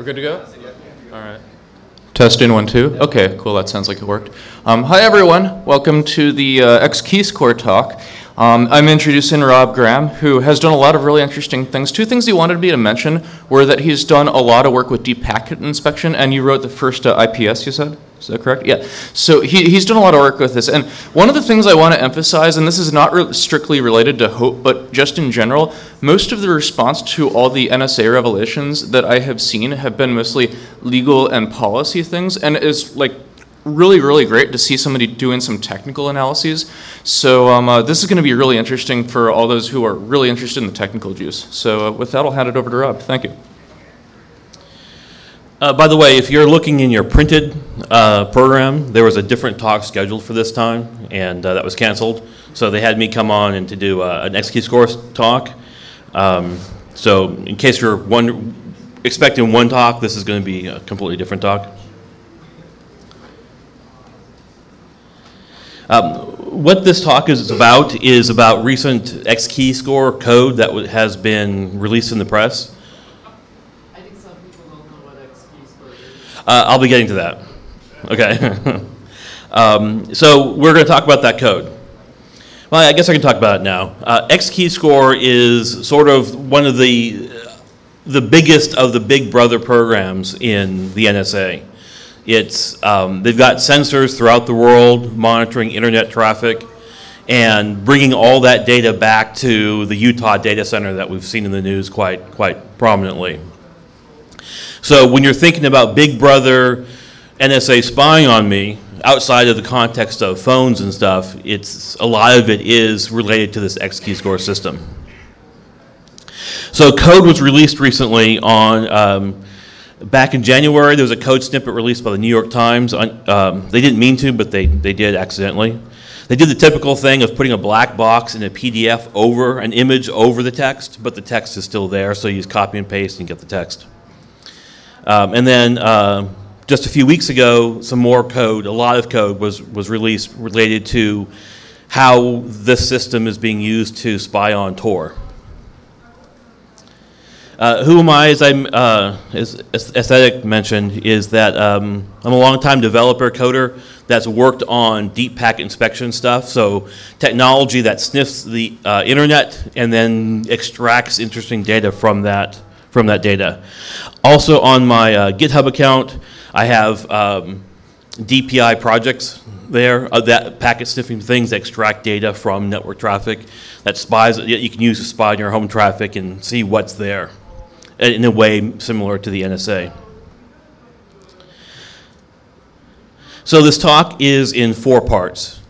We're good to go? All right. Testing one, two. Okay, cool. That sounds like it worked. Um, hi, everyone. Welcome to the uh, X Keyscore talk. Um, I'm introducing Rob Graham, who has done a lot of really interesting things. Two things he wanted me to mention were that he's done a lot of work with deep packet inspection, and you wrote the first uh, IPS, you said? Is that correct? Yeah. So he, he's done a lot of work with this. And one of the things I want to emphasize, and this is not re- strictly related to HOPE, but just in general, most of the response to all the NSA revelations that I have seen have been mostly legal and policy things, and it's like really, really great to see somebody doing some technical analyses. So um, uh, this is going to be really interesting for all those who are really interested in the technical juice. So uh, with that, I'll hand it over to Rob. Thank you. Uh, by the way, if you're looking in your printed uh, program, there was a different talk scheduled for this time, and uh, that was canceled. So they had me come on and to do uh, an XKeyscore talk. Um, so in case you're expecting one talk, this is going to be a completely different talk. Um, what this talk is about is about recent XKeyscore code that has been released in the press. Uh, I'll be getting to that. Okay. um, so we're going to talk about that code. Well, I guess I can talk about it now. Uh, XKeyscore is sort of one of the the biggest of the Big Brother programs in the NSA. It's um, they've got sensors throughout the world monitoring internet traffic and bringing all that data back to the Utah data center that we've seen in the news quite quite prominently. So when you're thinking about Big Brother, NSA spying on me, outside of the context of phones and stuff, it's a lot of it is related to this XKeyscore system. So code was released recently on. Um, back in January, there was a code snippet released by the New York Times. Um, they didn't mean to, but they, they did accidentally. They did the typical thing of putting a black box in a PDF over an image over the text, but the text is still there, so you just copy and paste and get the text. Um, and then uh, just a few weeks ago, some more code, a lot of code was, was released related to how this system is being used to spy on Tor. Uh, who am I? As I uh, as Aesthetic mentioned, is that um, I'm a long-time developer coder that's worked on deep packet inspection stuff. So technology that sniffs the uh, internet and then extracts interesting data from that from that data. Also on my uh, GitHub account, I have um, DPI projects there, uh, that packet sniffing things that extract data from network traffic, that spies, you can use to spy on your home traffic and see what's there in a way similar to the NSA. So this talk is in four parts.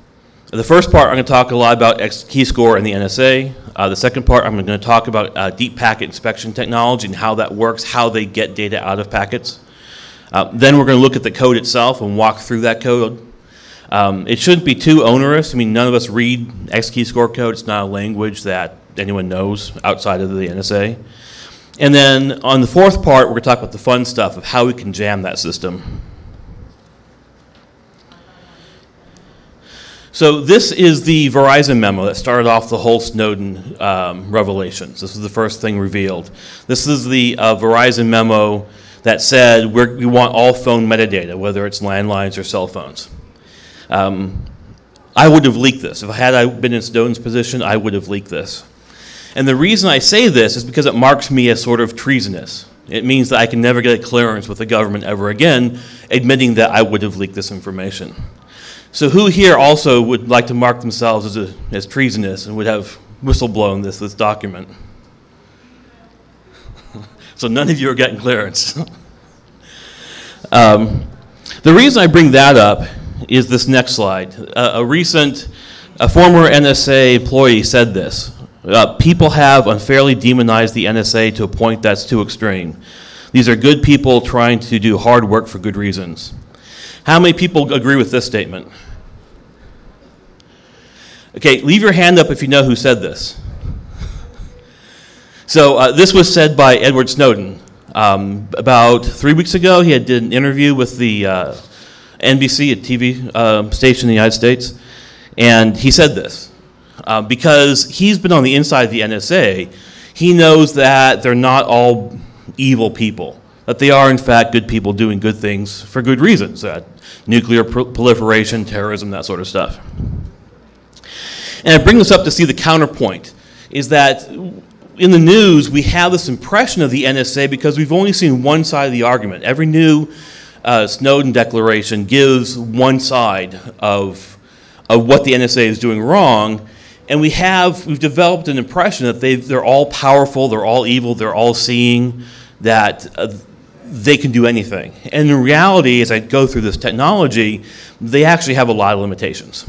The first part, I'm going to talk a lot about X keyscore and the NSA. Uh, the second part, I'm going to talk about uh, deep packet inspection technology and how that works, how they get data out of packets. Uh, then we're going to look at the code itself and walk through that code. Um, it shouldn't be too onerous. I mean, none of us read XKeyscore code. It's not a language that anyone knows outside of the NSA. And then on the fourth part, we're going to talk about the fun stuff of how we can jam that system. So this is the Verizon memo that started off the whole Snowden um, revelations. This was the first thing revealed. This is the uh, Verizon memo that said we want all phone metadata, whether it's landlines or cell phones. Um, I would have leaked this. If I had I been in Snowden's position, I would have leaked this. And the reason I say this is because it marks me as sort of treasonous. It means that I can never get a clearance with the government ever again, admitting that I would have leaked this information. So, who here also would like to mark themselves as, a, as treasonous and would have whistleblown this, this document? so, none of you are getting clearance. um, the reason I bring that up is this next slide. Uh, a recent, a former NSA employee said this uh, People have unfairly demonized the NSA to a point that's too extreme. These are good people trying to do hard work for good reasons. How many people agree with this statement? Okay, leave your hand up if you know who said this. so, uh, this was said by Edward Snowden. Um, about three weeks ago, he had did an interview with the uh, NBC, a TV uh, station in the United States, and he said this. Uh, because he's been on the inside of the NSA, he knows that they're not all evil people. That they are, in fact, good people doing good things for good reasons uh, nuclear proliferation, terrorism, that sort of stuff. And I bring this up to see the counterpoint is that in the news, we have this impression of the NSA because we've only seen one side of the argument. Every new uh, Snowden declaration gives one side of, of what the NSA is doing wrong. And we have, we've developed an impression that they they're all powerful, they're all evil, they're all seeing, that uh, they can do anything. And in reality, as I go through this technology, they actually have a lot of limitations.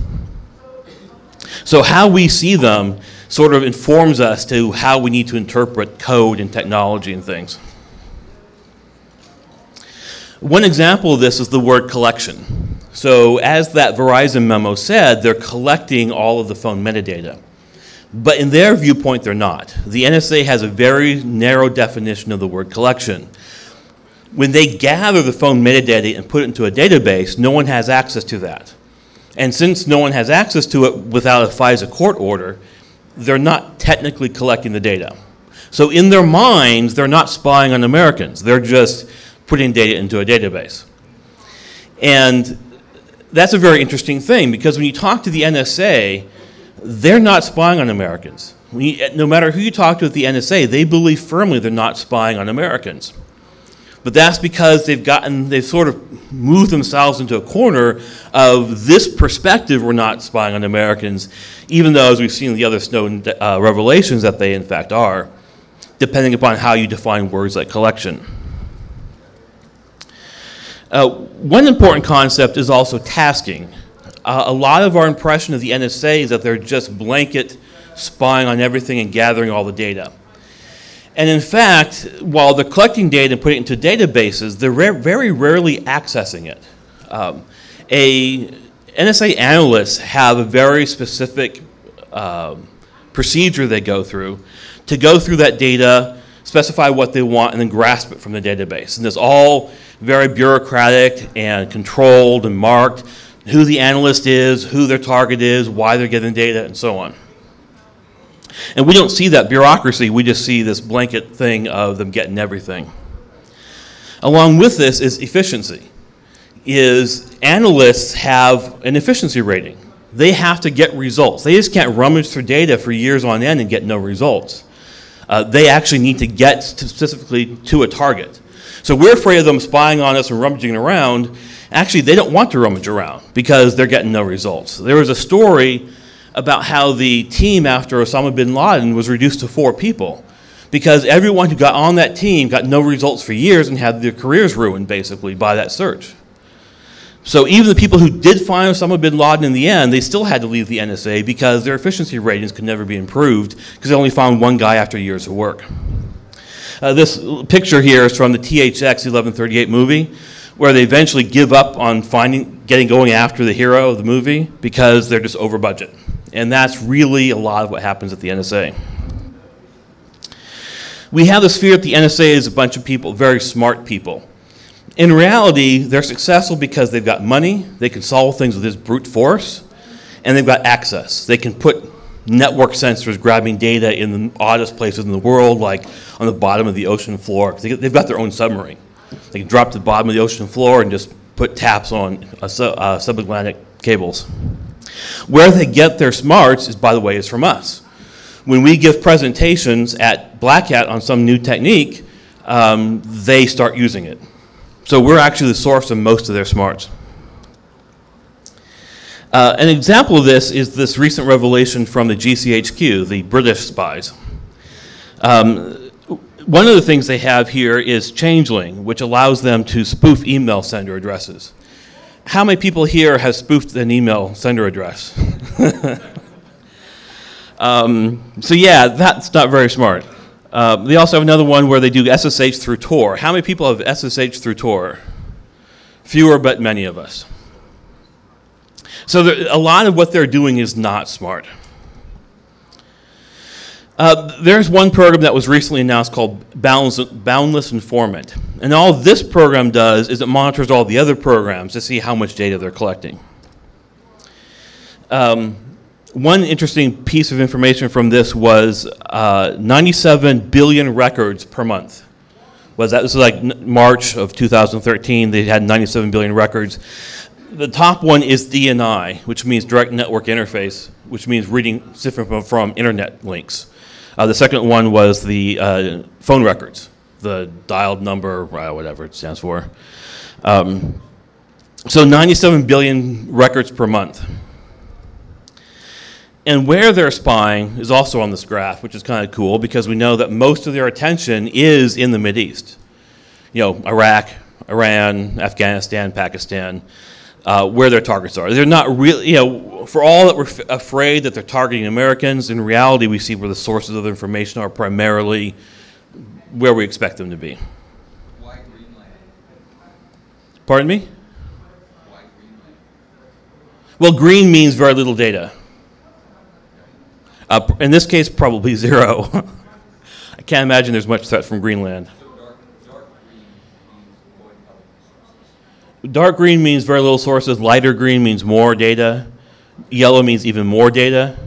So, how we see them sort of informs us to how we need to interpret code and technology and things. One example of this is the word collection. So, as that Verizon memo said, they're collecting all of the phone metadata. But in their viewpoint, they're not. The NSA has a very narrow definition of the word collection. When they gather the phone metadata and put it into a database, no one has access to that. And since no one has access to it without a FISA court order, they're not technically collecting the data. So in their minds, they're not spying on Americans. They're just putting data into a database. And that's a very interesting thing because when you talk to the NSA, they're not spying on Americans. You, no matter who you talk to at the NSA, they believe firmly they're not spying on Americans. But that's because they've gotten, they've sort of moved themselves into a corner of this perspective we're not spying on Americans, even though, as we've seen in the other Snowden uh, revelations, that they in fact are, depending upon how you define words like collection. Uh, one important concept is also tasking. Uh, a lot of our impression of the NSA is that they're just blanket spying on everything and gathering all the data. And in fact, while they're collecting data and putting it into databases, they're ra very rarely accessing it. Um, a NSA analysts have a very specific um, procedure they go through to go through that data, specify what they want, and then grasp it from the database. And it's all very bureaucratic and controlled and marked who the analyst is, who their target is, why they're getting data, and so on. And we don't see that bureaucracy, we just see this blanket thing of them getting everything. Along with this is efficiency. Is analysts have an efficiency rating. They have to get results. They just can't rummage through data for years on end and get no results. Uh, they actually need to get specifically to a target. So we're afraid of them spying on us and rummaging around. Actually, they don't want to rummage around because they're getting no results. There was a story about how the team after Osama bin Laden was reduced to four people because everyone who got on that team got no results for years and had their careers ruined basically by that search. So even the people who did find Osama bin Laden in the end, they still had to leave the NSA because their efficiency ratings could never be improved because they only found one guy after years of work. Uh, this picture here is from the THX 1138 movie where they eventually give up on finding, getting going after the hero of the movie because they're just over budget. And that's really a lot of what happens at the NSA. We have this fear that the NSA is a bunch of people, very smart people. In reality, they're successful because they've got money, they can solve things with this brute force, and they've got access. They can put network sensors grabbing data in the oddest places in the world, like on the bottom of the ocean floor. They've got their own submarine. They can drop to the bottom of the ocean floor and just put taps on uh, uh, subatlantic cables. Where they get their smarts is, by the way, is from us. When we give presentations at Black Hat on some new technique, um, they start using it. So we're actually the source of most of their smarts. Uh, an example of this is this recent revelation from the GCHQ, the British spies. Um, one of the things they have here is Changeling, which allows them to spoof email sender addresses. How many people here have spoofed an email sender address? um, so yeah, that's not very smart. Uh, they also have another one where they do SSH through Tor. How many people have SSH through Tor? Fewer, but many of us. So there, a lot of what they're doing is not smart. Uh, there's one program that was recently announced called Boundless, Boundless Informant. And all this program does is it monitors all the other programs to see how much data they're collecting. Um, one interesting piece of information from this was uh, 97 billion records per month was that this was like March of 2013. They had 97 billion records. The top one is DNI, which means direct network interface, which means reading from, from internet links. Uh, the second one was the uh, phone records, the dialed number, uh, whatever it stands for. Um, so 97 billion records per month. And where they're spying is also on this graph, which is kind of cool because we know that most of their attention is in the Mideast. You know, Iraq, Iran, Afghanistan, Pakistan, uh, where their targets are. They're not really, you know, for all that we're afraid that they're targeting Americans, in reality, we see where the sources of information are primarily where we expect them to be. Why Greenland? Pardon me? Why Greenland? Well, green means very little data. Uh, in this case, probably zero. I can't imagine there's much threat from Greenland. Dark green means very little sources. Lighter green means more data. Yellow means even more data.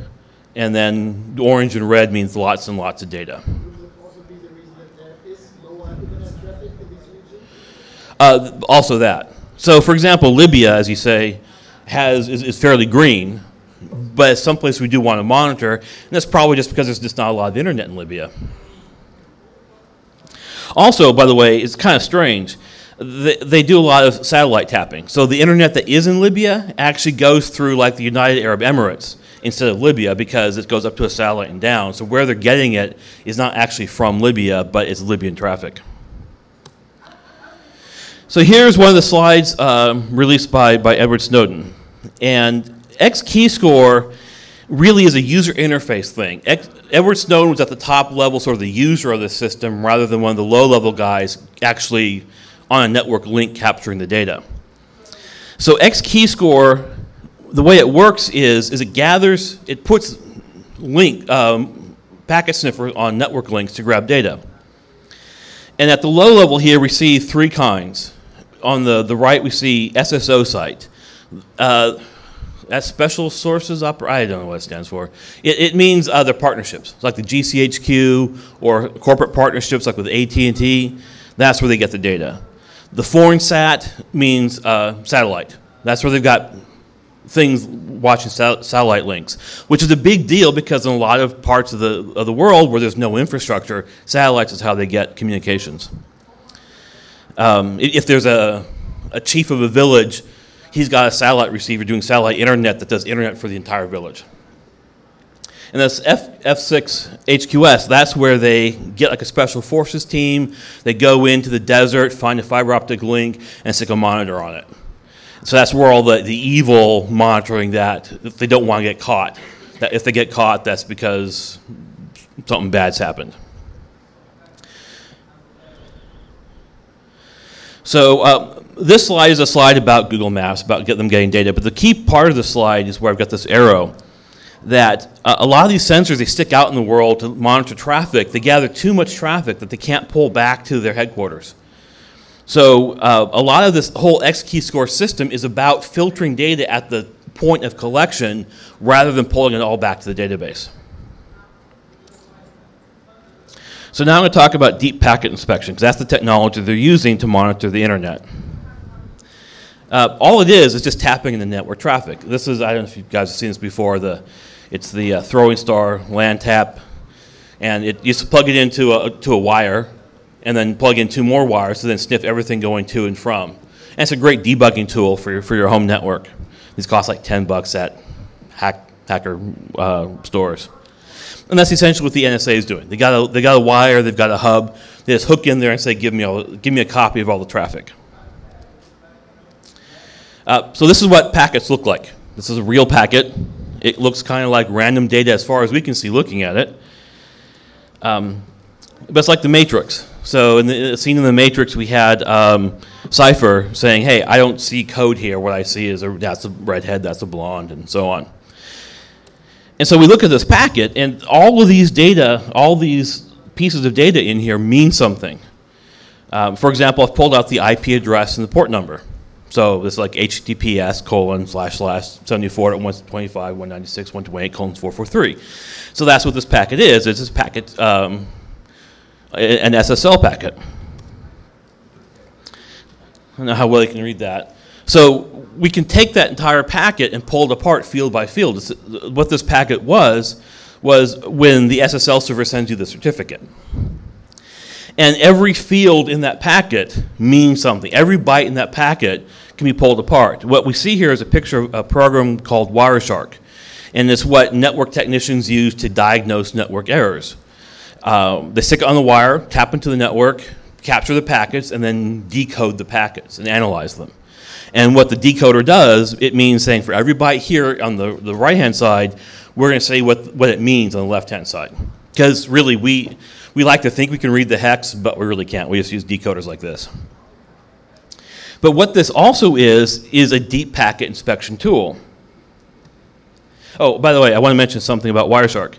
And then orange and red means lots and lots of data. Uh, also that. So, for example, Libya, as you say, has is, is fairly green, but it's someplace we do want to monitor, and that's probably just because there's just not a lot of internet in Libya. Also, by the way, it's kind of strange. They, they do a lot of satellite tapping. So the internet that is in Libya actually goes through like the United Arab Emirates instead of Libya because it goes up to a satellite and down. So where they're getting it is not actually from Libya, but it's Libyan traffic. So here's one of the slides um, released by, by Edward Snowden. And X XKeyscore really is a user interface thing. X, Edward Snowden was at the top level, sort of the user of the system, rather than one of the low level guys actually on a network link capturing the data. So X XKeyscore, the way it works is, is it gathers, it puts link, um, packet sniffer on network links to grab data. And at the low level here, we see three kinds. On the, the right, we see SSO site. Uh, that's Special Sources. I don't know what it stands for. It, it means other partnerships, like the GCHQ or corporate partnerships, like with AT&T. That's where they get the data. The foreign sat means uh, satellite. That's where they've got things watching sat- satellite links, which is a big deal because in a lot of parts of the of the world where there's no infrastructure, satellites is how they get communications. Um, if there's a a chief of a village he's got a satellite receiver doing satellite internet that does internet for the entire village. And this F, F6 HQS, that's where they get like a special forces team. They go into the desert, find a fiber optic link, and stick a monitor on it. So that's where all the, the evil monitoring that, they don't want to get caught. That if they get caught, that's because something bad's happened. So uh, this slide is a slide about Google Maps, about get them getting data, but the key part of the slide is where I've got this arrow that uh, a lot of these sensors, they stick out in the world to monitor traffic. They gather too much traffic that they can't pull back to their headquarters. So uh, a lot of this whole X key score system is about filtering data at the point of collection rather than pulling it all back to the database. So now I'm going to talk about deep packet inspection because that's the technology they're using to monitor the internet. Uh, all it is is just tapping in the network traffic. This is, I don't know if you guys have seen this before, the, it's the uh, Throwing Star LAN Tap, and it, you just plug it into a, to a wire, and then plug in two more wires to then sniff everything going to and from. And it's a great debugging tool for your, for your home network. These cost like 10 bucks at hack, hacker uh, stores. And that's essentially what the NSA is doing. They got a, they got a wire, they've got a hub, they just hook in there and say, give me, all, give me a copy of all the traffic. Uh, so this is what packets look like. This is a real packet. It looks kind of like random data as far as we can see looking at it. Um, but it's like the Matrix. So in the scene in the Matrix, we had um, Cypher saying, "Hey, I don't see code here. What I see is a, that's a redhead, that's a blonde, and so on." And so we look at this packet, and all of these data, all these pieces of data in here mean something. Um, for example, I've pulled out the IP address and the port number. So this is like HTTPS colon slash slash 74 at 125, 196, 128 colon 443. So that's what this packet is. It's this packet, um, an SSL packet. I don't know how well you can read that. So we can take that entire packet and pull it apart field by field. What this packet was, was when the SSL server sends you the certificate. And every field in that packet means something. Every byte in that packet can be pulled apart. What we see here is a picture of a program called Wireshark. And it's what network technicians use to diagnose network errors. Uh, they stick it on the wire, tap into the network, capture the packets, and then decode the packets and analyze them. And what the decoder does, it means saying for every byte here on the, the right-hand side, we're going to say what, what it means on the left-hand side. Because really, we, we like to think we can read the hex, but we really can't. We just use decoders like this. But what this also is, is a deep packet inspection tool. Oh, by the way, I want to mention something about Wireshark.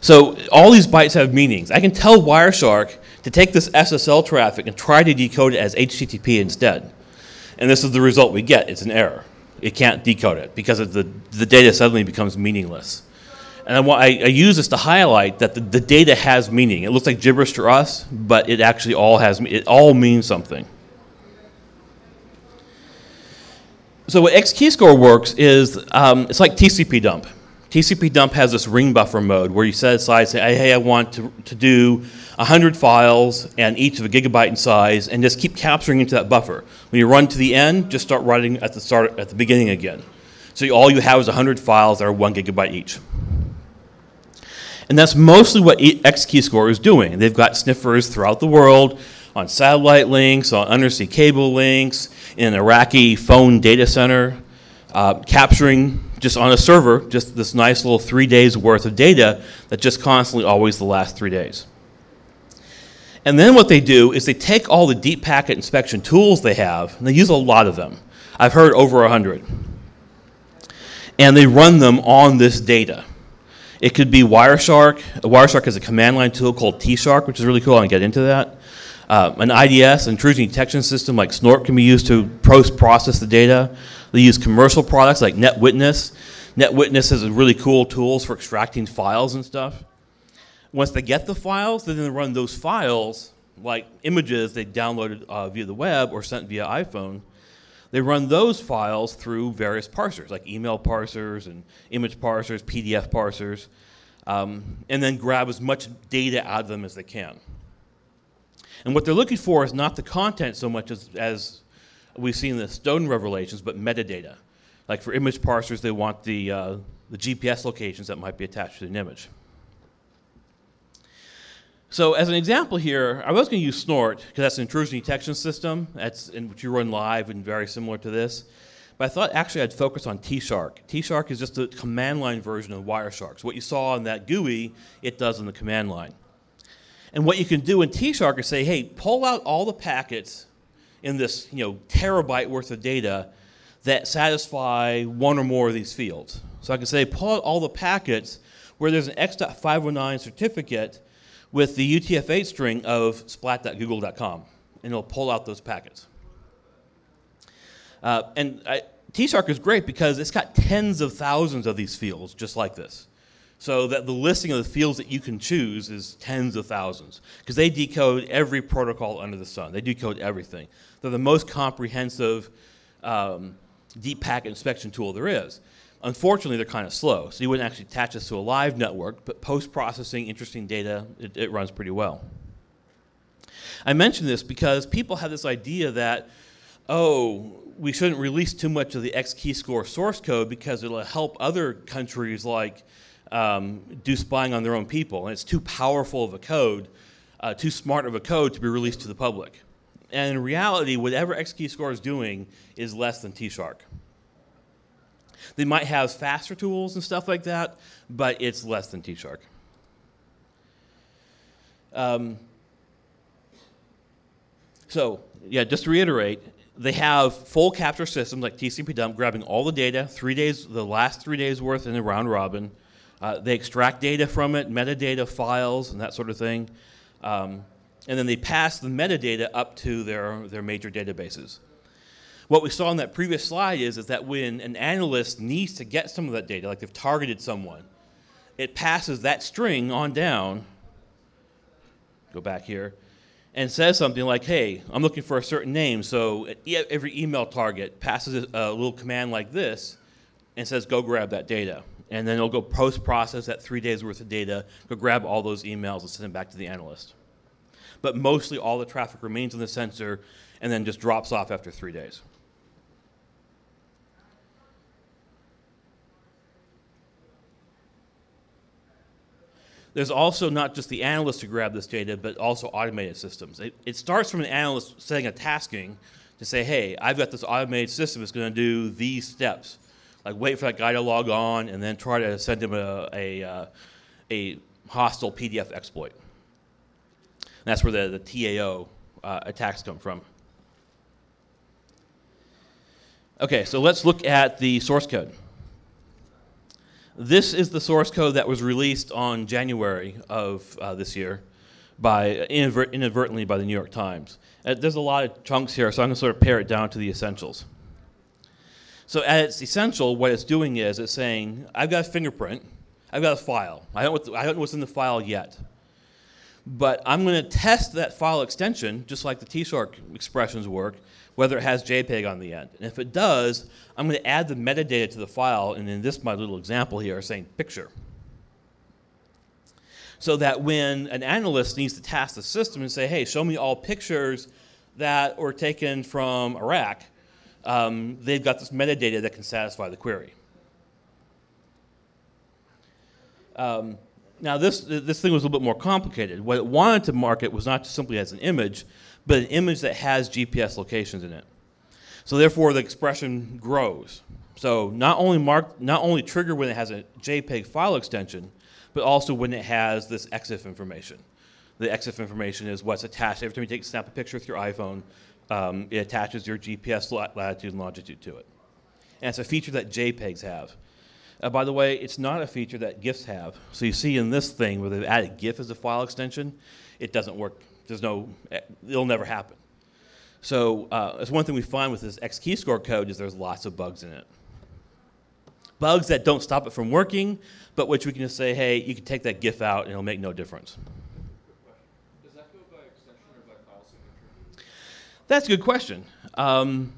So all these bytes have meanings. I can tell Wireshark to take this SSL traffic and try to decode it as HTTP instead. And this is the result we get. It's an error. It can't decode it because the, the data suddenly becomes meaningless. And I, I, I use this to highlight that the, the data has meaning. It looks like gibberish to us, but it actually all has, it all means something. So what XKeyscore works is, um, it's like TCP dump. TCP dump has this ring buffer mode where you set aside, say, hey, I want to, to do 100 files and each of a gigabyte in size and just keep capturing into that buffer. When you run to the end, just start writing at the start at the beginning again. So all you have is 100 files that are one gigabyte each. And that's mostly what XKeyscore is doing. They've got sniffers throughout the world on satellite links, on undersea cable links, in an Iraqi phone data center, uh, capturing just on a server just this nice little three days worth of data that just constantly always the last three days. And then what they do is they take all the deep packet inspection tools they have, and they use a lot of them. I've heard over 100. And they run them on this data. It could be Wireshark. Wireshark has a command line tool called T-Shark, which is really cool. I'll get into that. Uh, an IDS, intrusion detection system like Snort, can be used to post-process the data. They use commercial products like NetWitness. NetWitness has really cool tools for extracting files and stuff. Once they get the files, they then run those files, like images they downloaded uh, via the web or sent via iPhone, they run those files through various parsers, like email parsers and image parsers, PDF parsers, um, and then grab as much data out of them as they can. And what they're looking for is not the content so much as, as we've seen in the Snowden revelations, but metadata. Like for image parsers, they want the, uh, the GPS locations that might be attached to an image. So as an example here, I was going to use Snort because that's an intrusion detection system that's in which you run live and very similar to this. But I thought actually I'd focus on T-Shark. T-Shark is just a command line version of Wireshark. So what you saw in that GUI, it does in the command line. And what you can do in T-Shark is say, hey, pull out all the packets in this you know, terabyte worth of data that satisfy one or more of these fields. So I can say, pull out all the packets where there's an X.509 certificate with the UTF-8 string of splat.google.com, and it'll pull out those packets. Uh, and T-Shark is great because it's got tens of thousands of these fields just like this. So that the listing of the fields that you can choose is tens of thousands because they decode every protocol under the sun. They decode everything. They're the most comprehensive um, deep packet inspection tool there is. Unfortunately, they're kind of slow, so you wouldn't actually attach this to a live network, but post-processing interesting data, it, it runs pretty well. I mention this because people have this idea that, oh, we shouldn't release too much of the XKeyscore source code because it'll help other countries like um, do spying on their own people, and it's too powerful of a code, uh, too smart of a code to be released to the public. And in reality, whatever XKeyscore is doing is less than T-Shark. They might have faster tools and stuff like that, but it's less than T-Shark. Um, so, yeah, just to reiterate, they have full capture systems like TCP dump, grabbing all the data, three days, the last three days worth in a round robin. Uh, they extract data from it, metadata files, and that sort of thing. Um, and then they pass the metadata up to their, their major databases. What we saw in that previous slide is, is that when an analyst needs to get some of that data, like they've targeted someone, it passes that string on down, go back here, and says something like, hey, I'm looking for a certain name, so every email target passes a little command like this and says, go grab that data. And then it'll go post process that three days worth of data, go grab all those emails and send them back to the analyst. But mostly all the traffic remains in the sensor and then just drops off after three days. There's also not just the analyst to grab this data, but also automated systems. It, it starts from an analyst setting a tasking to say, hey, I've got this automated system that's going to do these steps. Like wait for that guy to log on and then try to send him a, a, uh, a hostile PDF exploit. And that's where the, the TAO uh, attacks come from. Okay, so let's look at the source code. This is the source code that was released on January of uh, this year by inadvertently by the New York Times. Uh, there's a lot of chunks here, so I'm going to sort of pare it down to the essentials. So at its essential, what it's doing is it's saying, I've got a fingerprint, I've got a file. I don't, I don't know what's in the file yet. But I'm going to test that file extension, just like the T-Shark expressions work, whether it has JPEG on the end. And if it does, I'm going to add the metadata to the file, and in this my little example here, saying picture. So that when an analyst needs to task the system and say, hey, show me all pictures that were taken from Iraq, um, they've got this metadata that can satisfy the query. Um, now, this, this thing was a little bit more complicated. What it wanted to market was not just simply as an image, but an image that has GPS locations in it. So therefore, the expression grows. So not only mark, not only trigger when it has a JPEG file extension, but also when it has this EXIF information. The EXIF information is what's attached every time you take snap a picture with your iPhone. Um, it attaches your GPS latitude and longitude to it, and it's a feature that JPEGs have. Uh, by the way, it's not a feature that GIFs have. So you see in this thing where they've added GIF as a file extension, it doesn't work there's no, it'll never happen. So uh, that's one thing we find with this X keyscore code is there's lots of bugs in it. Bugs that don't stop it from working, but which we can just say, hey, you can take that GIF out and it'll make no difference. Does that go by extension or by file signature? That's a good question. Um,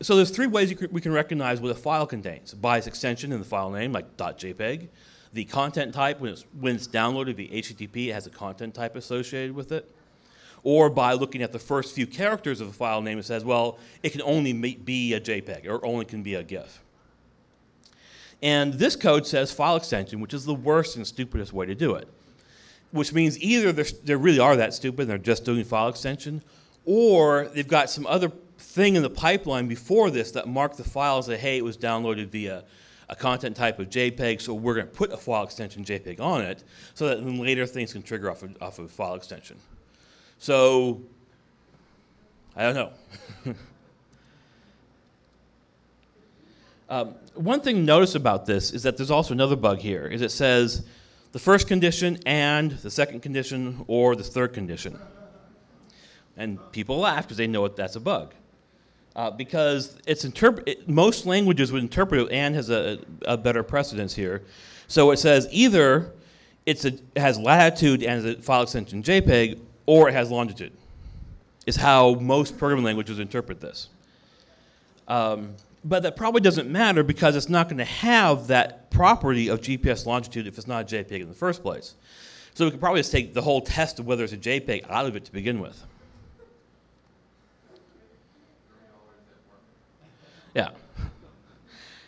so there's three ways we can recognize what a file contains. By its extension in the file name, like .jpeg. The content type, when it's, when it's downloaded via HTTP, it has a content type associated with it or by looking at the first few characters of a file name, it says, well, it can only be a JPEG or only can be a GIF. And this code says file extension, which is the worst and stupidest way to do it. Which means either they really are that stupid and they're just doing file extension, or they've got some other thing in the pipeline before this that marked the file say, hey, it was downloaded via a content type of JPEG, so we're going to put a file extension JPEG on it, so that then later things can trigger off of, off of file extension. So, I don't know. um, one thing to notice about this is that there's also another bug here, is it says the first condition and the second condition or the third condition. And people laugh because they know that that's a bug. Uh, because it's interpret it, most languages would interpret it and has a, a better precedence here. So it says either it's a, it has latitude and a file extension JPEG, or it has longitude, is how most programming languages interpret this. Um, but that probably doesn't matter because it's not going to have that property of GPS longitude if it's not a JPEG in the first place. So we could probably just take the whole test of whether it's a JPEG out of it to begin with. Yeah.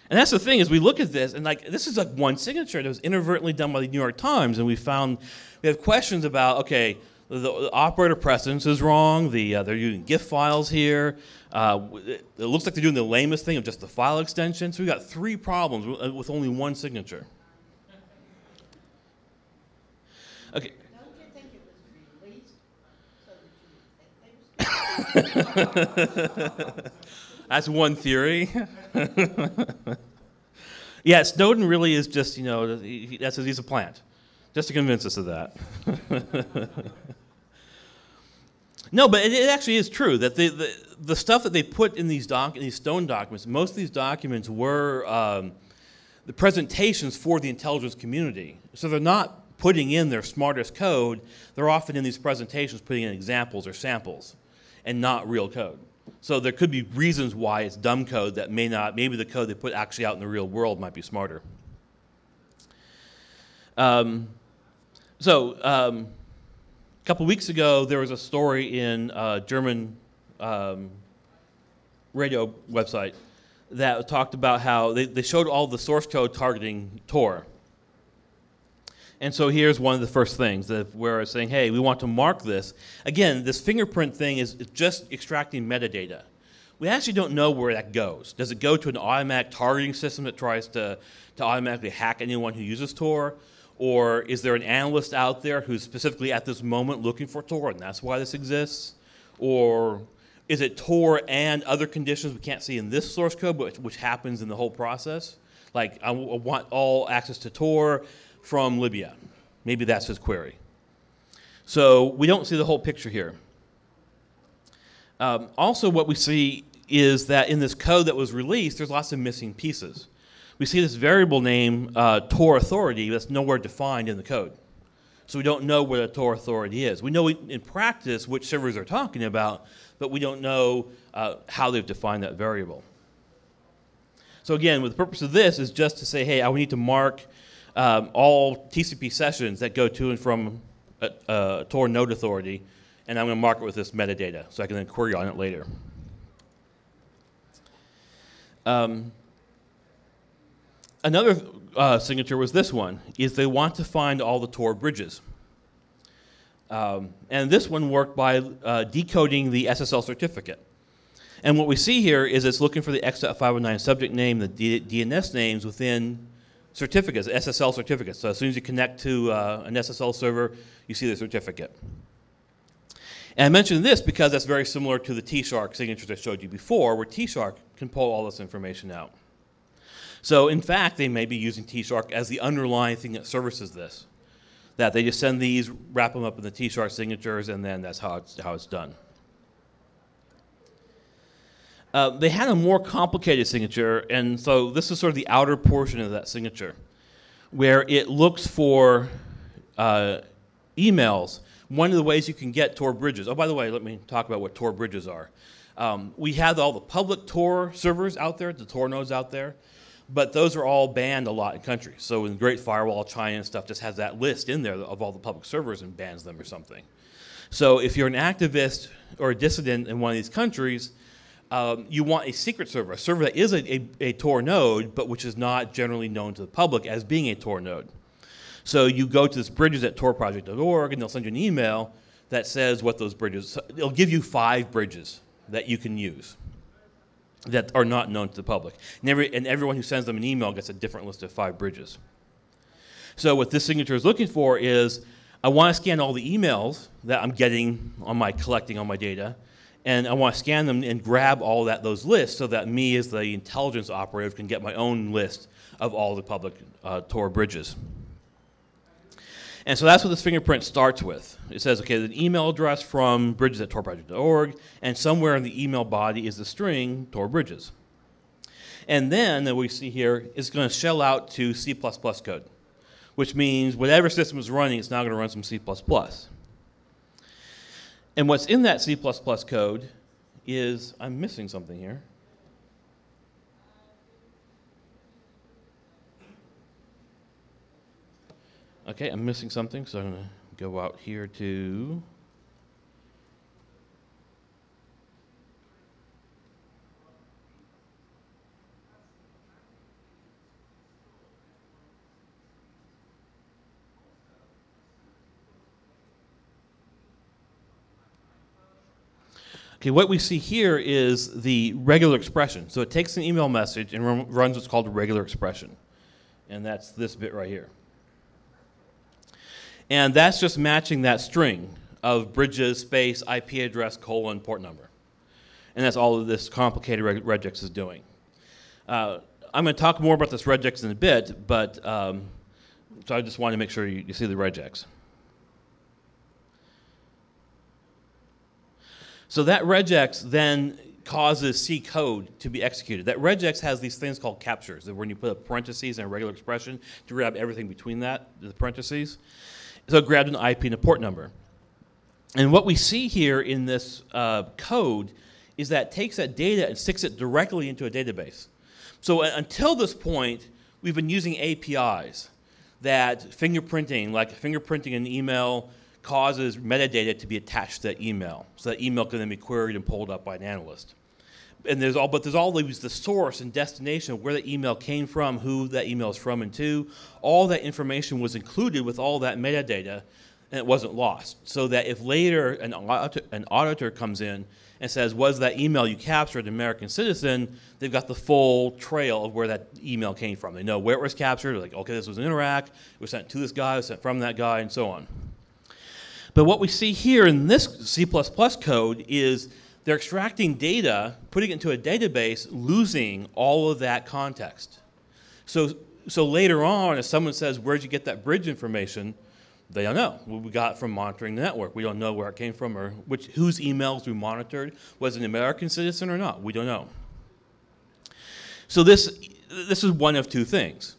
And that's the thing is we look at this and like this is like one signature that was inadvertently done by the New York Times and we found we have questions about okay the, the operator precedence is wrong. The, uh, they're using GIF files here. Uh, it, it, looks like they're doing the lamest thing of just the file extension. So we've got three problems with, uh, with only one signature. Okay. That's one theory. yeah, Snowden really is just, you know, he, that's he's a plant just to convince us of that. no, but it, it, actually is true that the, the, the, stuff that they put in these, doc, in these Snowden documents, most of these documents were um, the presentations for the intelligence community. So they're not putting in their smartest code, they're often in these presentations putting in examples or samples and not real code. So there could be reasons why it's dumb code that may not, maybe the code they put actually out in the real world might be smarter. Um, so um, a couple weeks ago, there was a story in German um, radio website that talked about how they, they showed all the source code targeting Tor. And so here's one of the first things that where it's saying, hey, we want to mark this. Again, this fingerprint thing is just extracting metadata. We actually don't know where that goes. Does it go to an automatic targeting system that tries to, to automatically hack anyone who uses Tor? Or is there an analyst out there who's specifically at this moment looking for Tor and that's why this exists? Or is it Tor and other conditions we can't see in this source code, but which happens in the whole process? Like, I want all access to Tor from Libya. Maybe that's his query. So we don't see the whole picture here. Um, also, what we see is that in this code that was released, there's lots of missing pieces. We see this variable name, uh, Tor authority, that's nowhere defined in the code. So we don't know where the Tor authority is. We know in practice which servers are talking about, but we don't know uh, how they've defined that variable. So again, with the purpose of this is just to say, hey, I need to mark um, all TCP sessions that go to and from a, a Tor node authority, and I'm going to mark it with this metadata so I can then query on it later. Um, another uh, signature was this one, is they want to find all the Tor bridges. Um, and this one worked by uh, decoding the SSL certificate. And what we see here is it's looking for the X.509 subject name, the D DNS names within certificates, SSL certificates. So as soon as you connect to uh, an SSL server, you see the certificate. And I mention this because that's very similar to the T-Shark signatures I showed you before, where T-Shark can pull all this information out. So in fact, they may be using T-Shark as the underlying thing that services this that they just send these, wrap them up in the T-Shark signatures, and then that's how it's, how it's done. Uh, they had a more complicated signature, and so this is sort of the outer portion of that signature, where it looks for uh, emails. One of the ways you can get Tor bridges. Oh, by the way, let me talk about what Tor bridges are. Um, we have all the public Tor servers out there, the Tor nodes out there. But those are all banned a lot in countries. So in Great Firewall, China and stuff just has that list in there of all the public servers and bans them or something. So if you're an activist or a dissident in one of these countries, um, you want a secret server, a server that is a, a, a, Tor node, but which is not generally known to the public as being a Tor node. So you go to this bridges at torproject.org, and they'll send you an email that says what those bridges. It'll give you five bridges that you can use that are not known to the public. And, every, and everyone who sends them an email gets a different list of five bridges. So what this signature is looking for is I want to scan all the emails that I'm getting on my collecting on my data, and I want to scan them and grab all that those lists so that me as the intelligence operative can get my own list of all the public uh, Tor bridges. And so that's what this fingerprint starts with. It says, okay, the email address from bridges at torproject.org, and somewhere in the email body is the string Tor bridges. And then, that we see here, is going to shell out to C++ code, which means whatever system is running, it's now going to run some C++. And what's in that C++ code is, I'm missing something here. Okay, I'm missing something, so I'm going to go out here to. Okay, what we see here is the regular expression. So it takes an email message and runs what's called a regular expression. And that's this bit right here. And that's just matching that string of bridges, space, IP address, colon, port number. And that's all of this complicated regex is doing. Uh, I'm going to talk more about this regex in a bit, but um, so I just want to make sure you, you see the regex. So that regex then causes C code to be executed. That regex has these things called captures, that when you put a parentheses and a regular expression to grab everything between that, the parentheses. So it grabbed an IP and a port number. And what we see here in this uh, code is that takes that data and sticks it directly into a database. So uh, until this point, we've been using APIs that fingerprinting, like fingerprinting an email, causes metadata to be attached to that email. So that email can then be queried and pulled up by an analyst. And there's all, but there's always the source and destination of where the email came from, who that email is from and to. All that information was included with all that metadata, and it wasn't lost. So that if later an auditor, an auditor comes in and says, was that email you captured an American citizen, they've got the full trail of where that email came from. They know where it was captured, like, okay, this was in Iraq, it was sent to this guy, it was sent from that guy, and so on. But what we see here in this C++ code is they're extracting data, putting it into a database, losing all of that context. So, so later on, if someone says, where'd you get that bridge information? They don't know. We got from monitoring the network. We don't know where it came from or which, whose emails we monitored. Was it an American citizen or not? We don't know. So this, this is one of two things.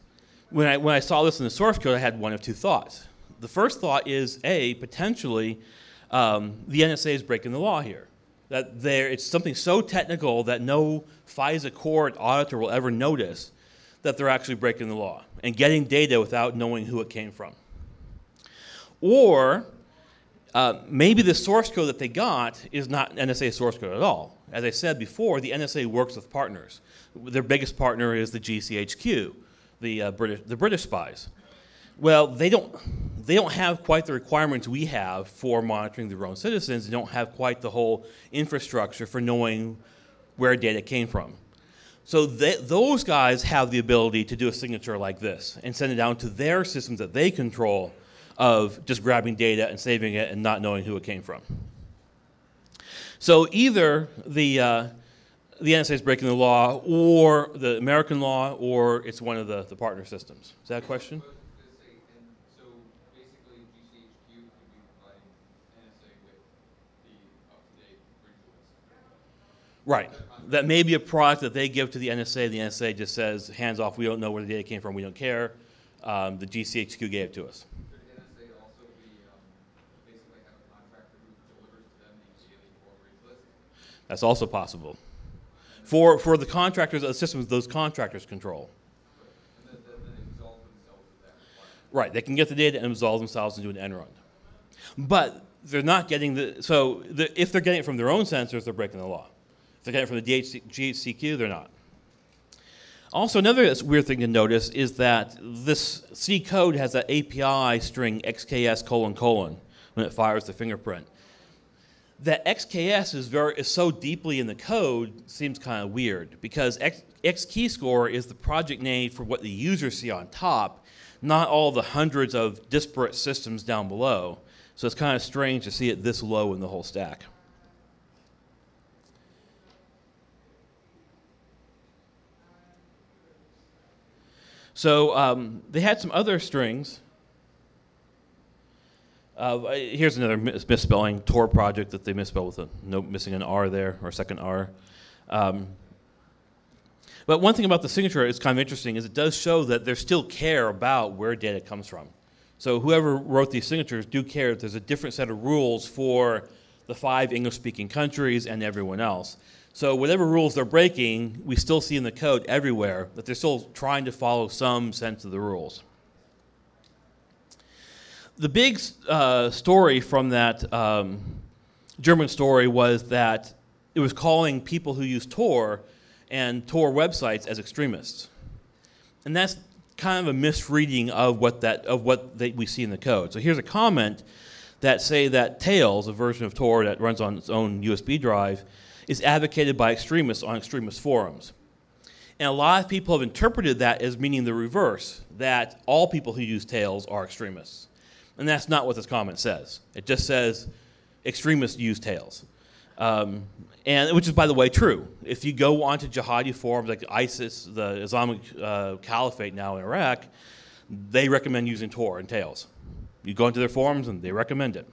When I, when I saw this in the source code, I had one of two thoughts. The first thought is, A, potentially um, the NSA is breaking the law here. That there, it's something so technical that no FISA court auditor will ever notice that they're actually breaking the law and getting data without knowing who it came from. Or uh, maybe the source code that they got is not NSA source code at all. As I said before, the NSA works with partners. Their biggest partner is the GCHQ, the, uh, British, the British spies. Well, they don't, they don't have quite the requirements we have for monitoring their own citizens. They don't have quite the whole infrastructure for knowing where data came from. So they, those guys have the ability to do a signature like this and send it down to their systems that they control of just grabbing data and saving it and not knowing who it came from. So either the, uh, the NSA is breaking the law, or the American law, or it's one of the, the partner systems. Is that a question? Right. That may be a product that they give to the NSA. The NSA just says, hands off, we don't know where the data came from, we don't care. Um, the GCHQ gave it to us. That's also possible. For, for the contractors, the systems those contractors control. Right, they can get the data and absolve themselves and do an end run. But they're not getting the, so the, if they're getting it from their own sensors, they're breaking the law. They're getting from the DHC, GHCQ, they're not. Also, another weird thing to notice is that this C code has an API string XKS colon colon when it fires the fingerprint that XKS is very is so deeply in the code seems kind of weird because X, score is the project name for what the users see on top, not all the hundreds of disparate systems down below. So it's kind of strange to see it this low in the whole stack. So um, they had some other strings uh, here's another misspelling Tor project that they misspelled with a note missing an R there or a second R. Um, but one thing about the signature is kind of interesting is it does show that there's still care about where data comes from. So whoever wrote these signatures do care that there's a different set of rules for the five English-speaking countries and everyone else. So whatever rules they're breaking, we still see in the code everywhere that they're still trying to follow some sense of the rules the big uh, story from that um, German story was that it was calling people who use Tor and Tor websites as extremists. And that's kind of a misreading of what, that, of what they, we see in the code. So here's a comment that say that Tails, a version of Tor that runs on its own USB drive, is advocated by extremists on extremist forums. And a lot of people have interpreted that as meaning the reverse, that all people who use Tails are extremists. And that's not what this comment says. It just says extremists use tails. Um, and which is, by the way, true. If you go onto jihadi forums like ISIS, the Islamic uh, Caliphate now in Iraq, they recommend using Tor and Tails. You go into their forums and they recommend it.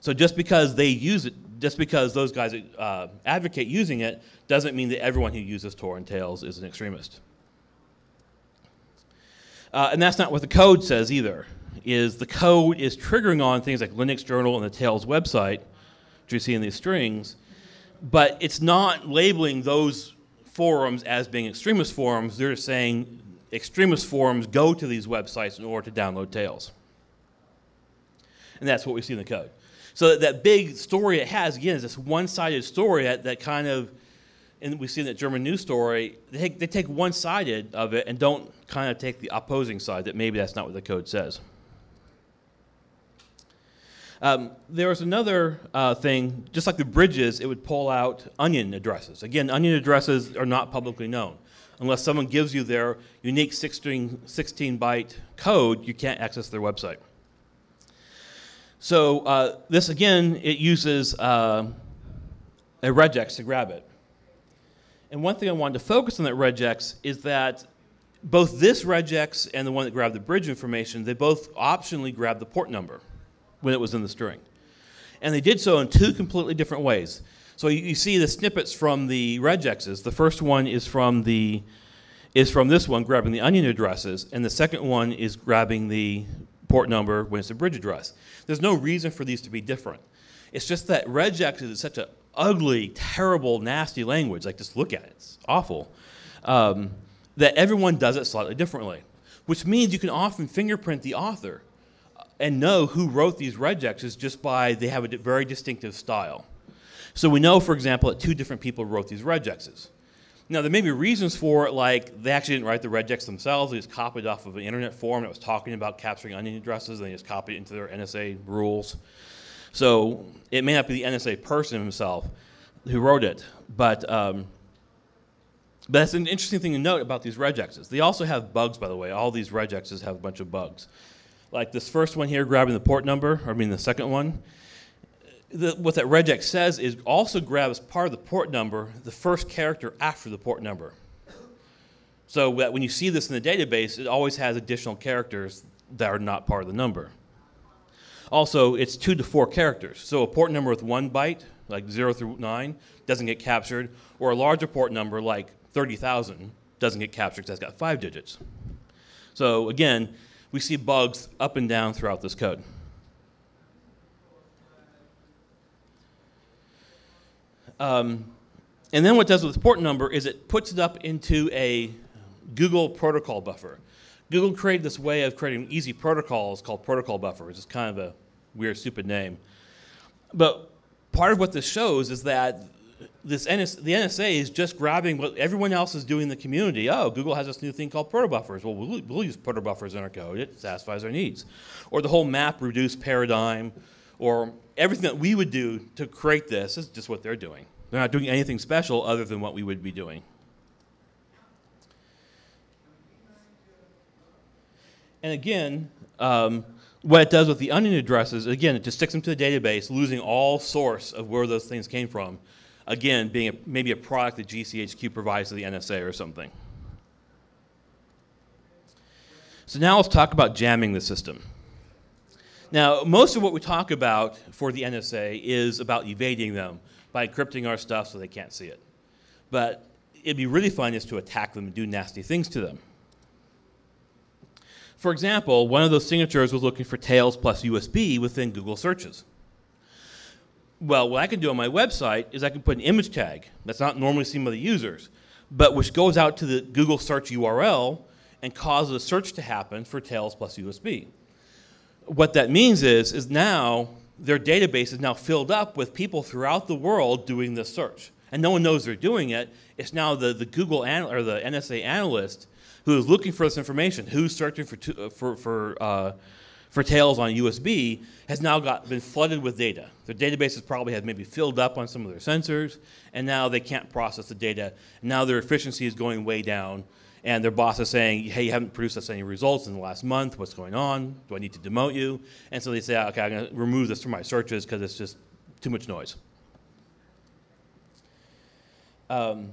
So just because they use it, just because those guys uh, advocate using it, doesn't mean that everyone who uses Tor and Tails is an extremist. Uh, and that's not what the code says either. Is the code is triggering on things like Linux Journal and the Tails website, which you see in these strings, but it's not labeling those forums as being extremist forums. They're just saying extremist forums go to these websites in order to download Tails. And that's what we see in the code. So that, big story it has, again, is this one-sided story that, that kind of, and we see in that German news story, they take, they take one-sided of it and don't kind of take the opposing side that maybe that's not what the code says. Um, there was another uh, thing, just like the bridges, it would pull out onion addresses. Again, onion addresses are not publicly known. Unless someone gives you their unique 16 byte code, you can't access their website. So uh, this again, it uses uh, a regex to grab it. And one thing I wanted to focus on that regex is that both this regex and the one that grabbed the bridge information, they both optionally grabbed the port number when it was in the string. And they did so in two completely different ways. So you, you see the snippets from the regexes. The first one is from the is from this one grabbing the onion addresses, and the second one is grabbing the port number when it's a bridge address. There's no reason for these to be different. It's just that regex is such an ugly, terrible, nasty language. Like, just look at it. It's awful. Um, that everyone does it slightly differently, which means you can often fingerprint the author and know who wrote these regexes just by they have a very distinctive style. So we know, for example, that two different people wrote these regexes. Now, there may be reasons for it, like they actually didn't write the regex themselves. They just copied off of an internet forum that was talking about capturing onion addresses, and they just copied it into their NSA rules. So it may not be the NSA person himself who wrote it, but, um, but that's an interesting thing to note about these regexes. They also have bugs, by the way. All these regexes have a bunch of bugs. Like this first one here, grabbing the port number, or I mean the second one. The, what that regex says is also grab as part of the port number the first character after the port number. So that when you see this in the database, it always has additional characters that are not part of the number. Also, it's two to four characters. So a port number with one byte, like zero through nine, doesn't get captured, or a larger port number like 30,000 doesn't get captured because that's got five digits. So again, we see bugs up and down throughout this code. Um, and then what it does with the port number is it puts it up into a Google protocol buffer. Google created this way of creating easy protocols called protocol buffers. It's kind of a weird, stupid name. But part of what this shows is that this NS, the NSA is just grabbing what everyone else is doing in the community. Oh, Google has this new thing called protobufers. Well, we'll, we'll use protobufers in our code. It satisfies our needs. Or the whole map reduce paradigm, or everything that we would do to create this is just what they're doing. They're not doing anything special other than what we would be doing. And again, um, what it does with the onion addresses, again, it just sticks them to the database, losing all source of where those things came from again, being a, maybe a product that GCHQ provides to the NSA or something. So now let's talk about jamming the system. Now, most of what we talk about for the NSA is about evading them by encrypting our stuff so they can't see it. But it'd be really fun is to attack them and do nasty things to them. For example, one of those signatures was looking for Tails plus USB within Google searches. Well, what I can do on my website is I can put an image tag that's not normally seen by the users, but which goes out to the Google search URL and causes a search to happen for Tails plus USB. What that means is, is now their database is now filled up with people throughout the world doing this search. And no one knows they're doing it. It's now the, the Google or the NSA analyst who is looking for this information, who's searching for, to, for, for uh, for Tails on USB has now got been flooded with data. Their databases probably have maybe filled up on some of their sensors, and now they can't process the data. Now their efficiency is going way down, and their boss is saying, "Hey, you haven't produced us any results in the last month. What's going on? Do I need to demote you?" And so they say, "Okay, I'm going to remove this from my searches because it's just too much noise." Um,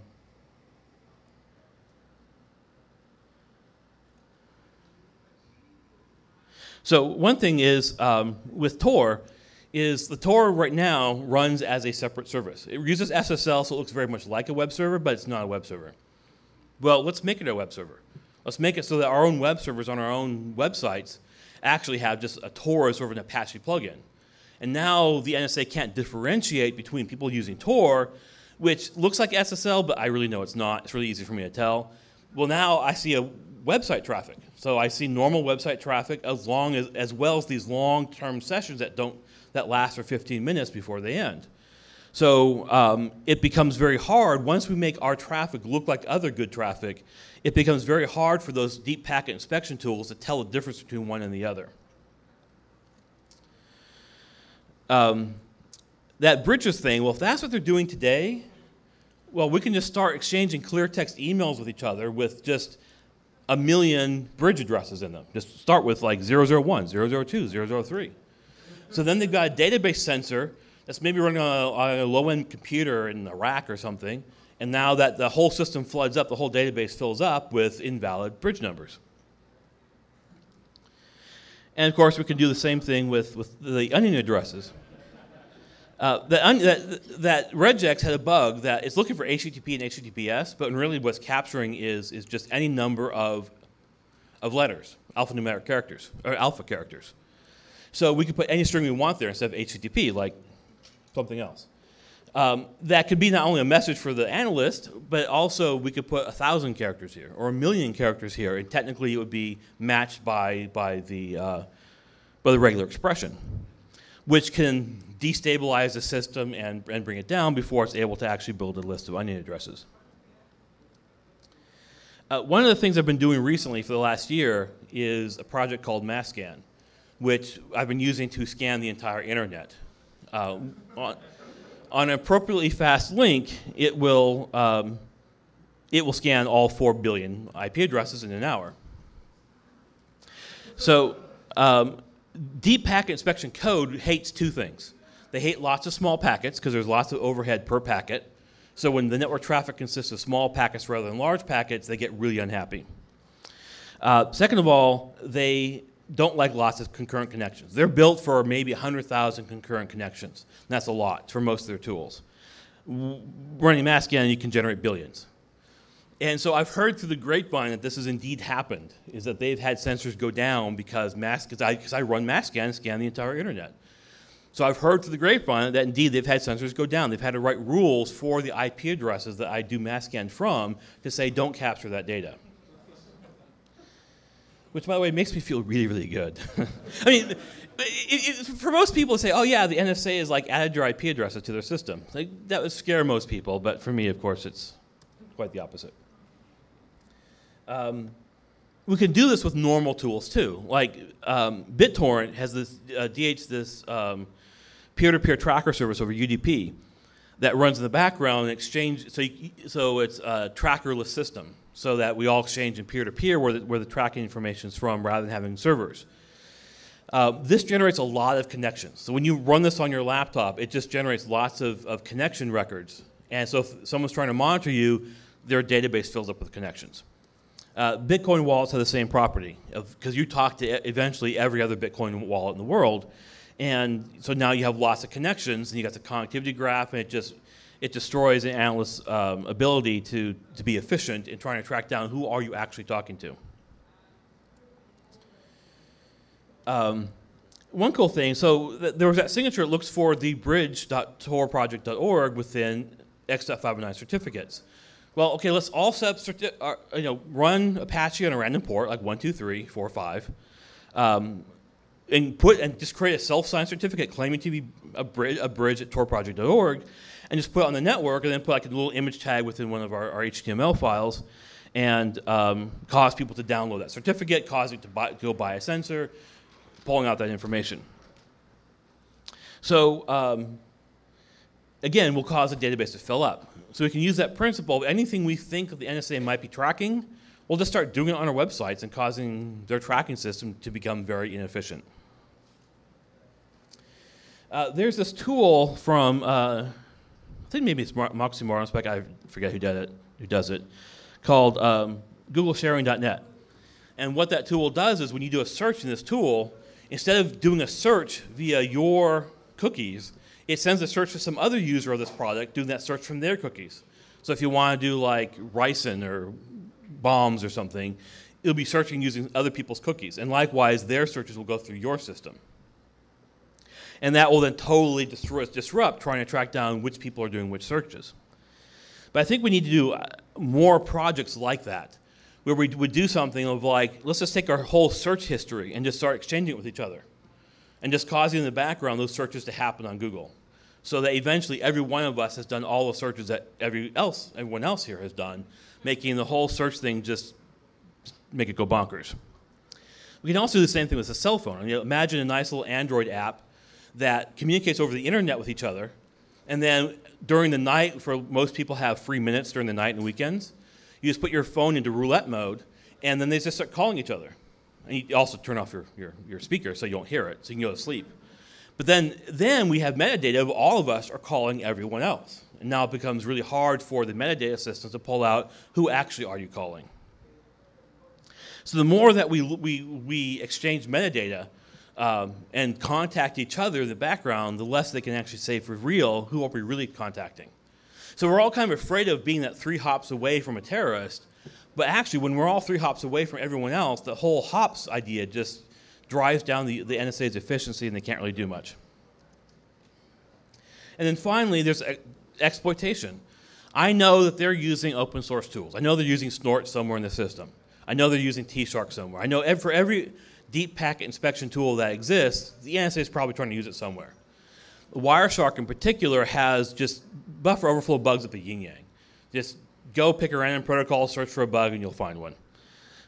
So one thing is um, with Tor is the Tor right now runs as a separate service. It uses SSL, so it looks very much like a web server, but it's not a web server. Well, let's make it a web server. Let's make it so that our own web servers on our own websites actually have just a Tor as sort of an Apache plugin. And now the NSA can't differentiate between people using Tor, which looks like SSL, but I really know it's not. It's really easy for me to tell. Well, now I see a website traffic. So I see normal website traffic as long as, as well as these long-term sessions that don't that last for 15 minutes before they end. So um, it becomes very hard once we make our traffic look like other good traffic. It becomes very hard for those deep packet inspection tools to tell the difference between one and the other. Um, that bridges thing, well, if that's what they're doing today, well, we can just start exchanging clear text emails with each other with just a million bridge addresses in them. Just start with like 001, 002, 003. So then they've got a database sensor that's maybe running on a, a low end computer in a rack or something. And now that the whole system floods up, the whole database fills up with invalid bridge numbers. And of course, we can do the same thing with, with the onion addresses. Uh, the that, that regex had a bug that it's looking for HTTP and HTTPS, but really what's capturing is, is just any number of, of letters, alphanumeric characters, or alpha characters. So we could put any string we want there instead of HTTP, like something else. Um, that could be not only a message for the analyst, but also we could put a thousand characters here or a million characters here, and technically it would be matched by, by, the, uh, by the regular expression, which can destabilize the system and, and bring it down before it's able to actually build a list of onion addresses. Uh, one of the things I've been doing recently for the last year is a project called MassScan, which I've been using to scan the entire internet. Uh, on, on, an appropriately fast link, it will, um, it will scan all 4 billion IP addresses in an hour. So um, deep packet inspection code hates two things. They hate lots of small packets because there's lots of overhead per packet. So when the network traffic consists of small packets rather than large packets, they get really unhappy. Uh, second of all, they don't like lots of concurrent connections. They're built for maybe 100,000 concurrent connections. That's a lot for most of their tools. Running MassScan, you can generate billions. And so I've heard through the grapevine that this has indeed happened, is that they've had sensors go down because mass, because I, cause I run and scan the entire internet. So I've heard through the grapevine that indeed they've had sensors go down. They've had to write rules for the IP addresses that I do mass scan from to say don't capture that data. Which, by the way, makes me feel really, really good. I mean, it, it, for most people say, oh yeah, the NSA is like added your IP addresses to their system. Like, that would scare most people, but for me, of course, it's quite the opposite. Um, we can do this with normal tools too. Like um, BitTorrent has this uh, DH this um, peer-to-peer tracker service over UDP that runs in the background and exchange. So, you, so it's a trackerless system, so that we all exchange in peer-to-peer where the, where the tracking information is from, rather than having servers. Uh, this generates a lot of connections. So when you run this on your laptop, it just generates lots of, of connection records. And so if someone's trying to monitor you, their database fills up with connections. Uh, Bitcoin wallets have the same property because you talk to eventually every other Bitcoin wallet in the world. And so now you have lots of connections, and you got the connectivity graph, and it just it destroys an analyst's um, ability to, to be efficient in trying to track down who are you actually talking to. Um, one cool thing, so th there was that signature that looks for the bridge.torproject.org within X.509 certificates. Well, okay, let's all set uh, you know, run Apache on a random port, like one, two, three, four, five. Um, and put and just create a self-signed certificate claiming to be a bridge, a bridge at torproject.org, and just put it on the network, and then put like a little image tag within one of our, our HTML files, and um, cause people to download that certificate, cause it to buy, go buy a sensor, pulling out that information. So um, again, will cause the database to fill up. So we can use that principle. of Anything we think the NSA might be tracking, we'll just start doing it on our websites and causing their tracking system to become very inefficient. Uh, there's this tool from, uh, I think maybe it's Moxie Marlinspike, I forget who, did it, who does it, called um, googlesharing.net. And what that tool does is when you do a search in this tool, instead of doing a search via your cookies, it sends a search to some other user of this product doing that search from their cookies. So if you want to do like ricin or bombs or something, it'll be searching using other people's cookies. And likewise, their searches will go through your system. And that will then totally destroy, disrupt trying to track down which people are doing which searches. But I think we need to do uh, more projects like that, where we would do something of like, let's just take our whole search history and just start exchanging it with each other. And just causing in the background those searches to happen on Google. So that eventually every one of us has done all the searches that every else, everyone else here has done, making the whole search thing just make it go bonkers. We can also do the same thing with a cell phone. I mean, imagine a nice little Android app that communicates over the internet with each other, and then during the night, for most people have free minutes during the night and weekends, you just put your phone into roulette mode, and then they just start calling each other. And you also turn off your, your, your speaker so you don't hear it, so you can go to sleep. But then, then we have metadata of all of us are calling everyone else. And now it becomes really hard for the metadata systems to pull out who actually are you calling. So the more that we, we, we exchange metadata um, and contact each other in the background, the less they can actually say for real who are we really contacting. So we're all kind of afraid of being that three hops away from a terrorist, but actually when we're all three hops away from everyone else, the whole hops idea just drives down the, the NSA's efficiency and they can't really do much. And then finally, there's exploitation. I know that they're using open source tools. I know they're using Snort somewhere in the system. I know they're using T-Shark somewhere. I know for every deep packet inspection tool that exists, the NSA is probably trying to use it somewhere. Wireshark in particular has just buffer overflow bugs at the yin yang. Just go pick a random protocol, search for a bug, and you'll find one.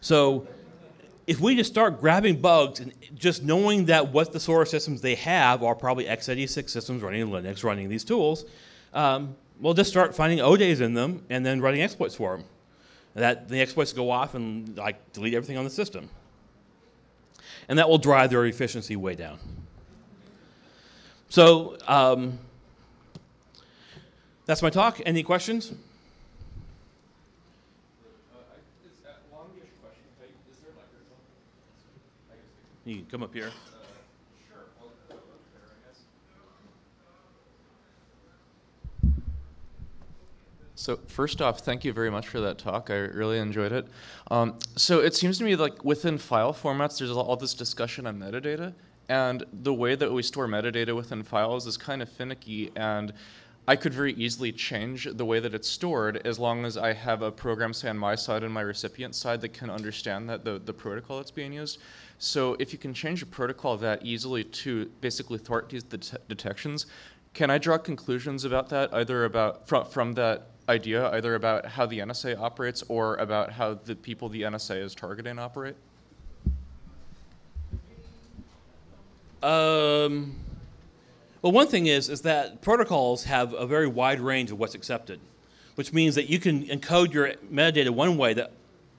So if we just start grabbing bugs and just knowing that what the source systems they have are probably x86 systems running Linux, running these tools, um, we'll just start finding O days in them and then running exploits for them that the exploits go off and like delete everything on the system. And that will drive their efficiency way down. So um, that's my talk. Any questions? You can come up here. So first off, thank you very much for that talk. I really enjoyed it. Um, so it seems to me like within file formats, there's all this discussion on metadata, and the way that we store metadata within files is kind of finicky, and I could very easily change the way that it's stored as long as I have a program, say on my side and my recipient side, that can understand that the, the protocol that's being used. So if you can change a protocol that easily to basically thwart these det detections, can I draw conclusions about that, either about from, from that idea either about how the NSA operates or about how the people the NSA is targeting operate? Um, well, one thing is is that protocols have a very wide range of what's accepted, which means that you can encode your metadata one way that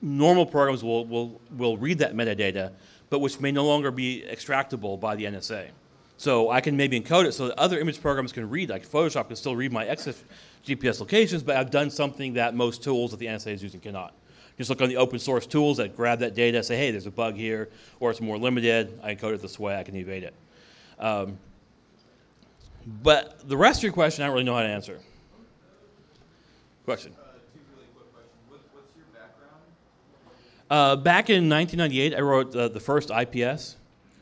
normal programs will, will, will read that metadata, but which may no longer be extractable by the NSA. So I can maybe encode it so that other image programs can read, like Photoshop can still read my EXIF GPS locations, but I've done something that most tools that the NSA is using cannot. Just look on the open source tools that grab that data, say, hey, there's a bug here, or it's more limited, I encode it this way, I can evade it. Um, but the rest of your question, I don't really know how to answer. Question. What's your background uh, back in 1998, I wrote uh, the first IPS.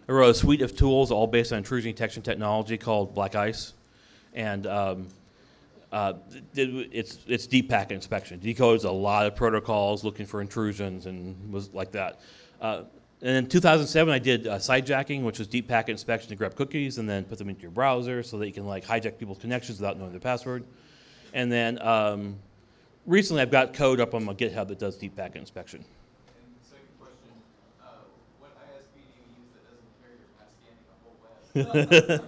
I wrote a suite of tools all based on intrusion detection technology called BlackICE. And um, uh, it's, it's deep packet inspection. Decodes a lot of protocols looking for intrusions and was like that. Uh, and in 2007, I did uh, sidejacking, which was deep packet inspection to grab cookies and then put them into your browser so that you can like hijack people's connections without knowing their password. And then um, recently, I've got code up on my GitHub that does deep packet inspection.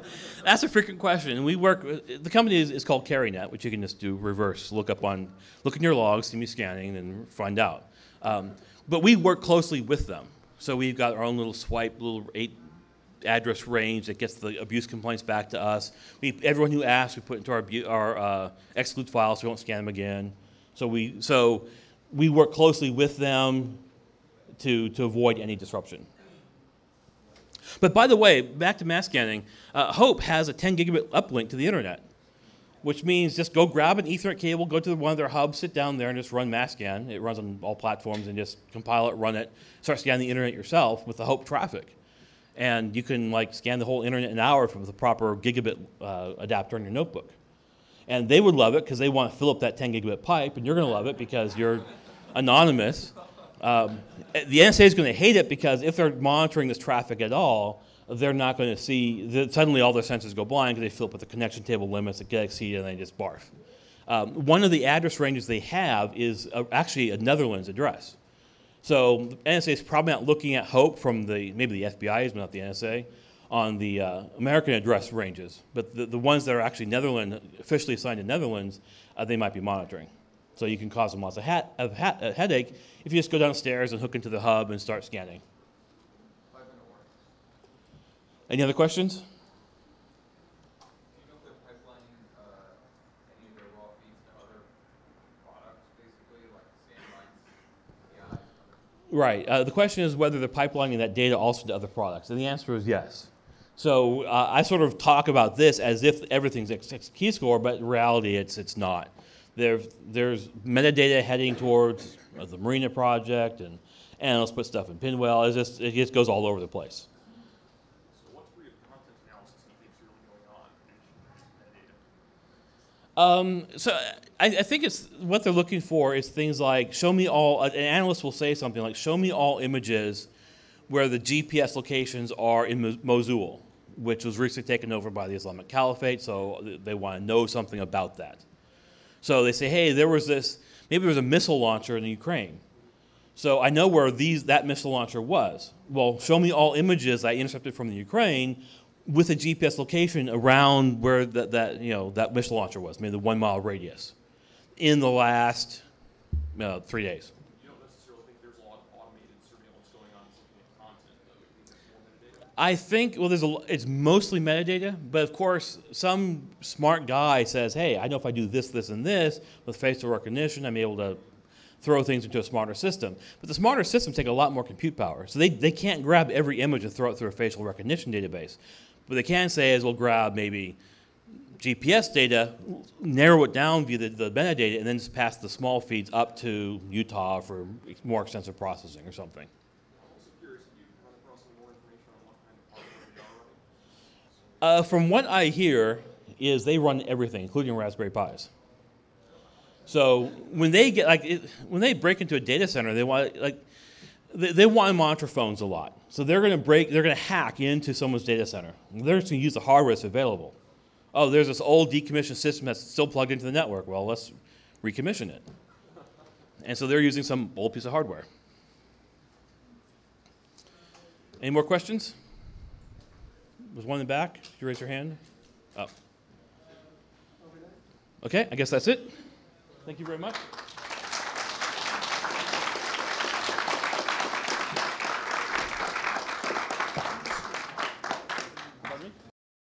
That's a frequent question. We work, the company is, is, called CarryNet, which you can just do reverse, look up on, look in your logs, see me scanning, and find out. Um, but we work closely with them. So we've got our own little swipe, little eight address range that gets the abuse complaints back to us. We, everyone who asks, we put into our, our uh, exclude file so we won't scan them again. So we, so we work closely with them to, to avoid any disruption. But by the way, back to mass scanning, uh, Hope has a 10 gigabit uplink to the internet, which means just go grab an Ethernet cable, go to one of their hubs, sit down there, and just run mass scan. It runs on all platforms, and just compile it, run it, start scanning the internet yourself with the Hope traffic. And you can like scan the whole internet in an hour with a proper gigabit uh, adapter in your notebook. And they would love it because they want to fill up that 10 gigabit pipe, and you're going to love it because you're anonymous. Um, the NSA is going to hate it because if they're monitoring this traffic at all, they're not going to see, the, suddenly all their sensors go blind because they fill up with the connection table limits that get exceeded and they just barf. Um, one of the address ranges they have is a, actually a Netherlands address. So the NSA is probably not looking at Hope from the, maybe the FBI is, but not the NSA, on the uh, American address ranges. But the, the ones that are actually Netherlands, officially assigned to Netherlands, uh, they might be monitoring. So you can cause them lots of, hat, of hat, a headache if you just go downstairs and hook into the hub and start scanning. Any other questions? Right. Uh, the question is whether they're pipelining that data also to other products, and the answer is yes. So uh, I sort of talk about this as if everything's XKEYSCORE, but in reality, it's it's not. There's, there's metadata heading towards the Marina project, and analysts put stuff in PINWALE. It's just, it just goes all over the place. So what degree of content analysis do you think is really going on in metadata? Um, so I, I, think it's what they're looking for is things like show me all. An analyst will say something like show me all images where the GPS locations are in Mosul, which was recently taken over by the Islamic Caliphate. So they want to know something about that. So they say, hey, there was this, maybe there was a missile launcher in the Ukraine. So I know where these, that missile launcher was. Well, show me all images I intercepted from the Ukraine with a GPS location around where that, that, you know, that missile launcher was, maybe the one mile radius, in the last uh, three days. I think well, there's a it's mostly metadata, but of course, some smart guy says, "Hey, I know if I do this, this, and this with facial recognition, I'm able to throw things into a smarter system." But the smarter systems take a lot more compute power, so they they can't grab every image and throw it through a facial recognition database. What they can say is, "We'll grab maybe." GPS data, narrow it down via the, the metadata, and then just pass the small feeds up to Utah for more extensive processing or something. Uh, from what I hear, is they run everything, including Raspberry Pis. So when they get like it, when they break into a data center, they want like they, they want to monitor phones a lot. So they're going to break, they're going to hack into someone's data center. They're just going to use the hardware that's available. Oh, there's this old decommissioned system that's still plugged into the network. Well, let's recommission it. And so they're using some old piece of hardware. Any more questions? Was one in the back? Did you raise your hand? Oh. Okay, I guess that's it. Thank you very much.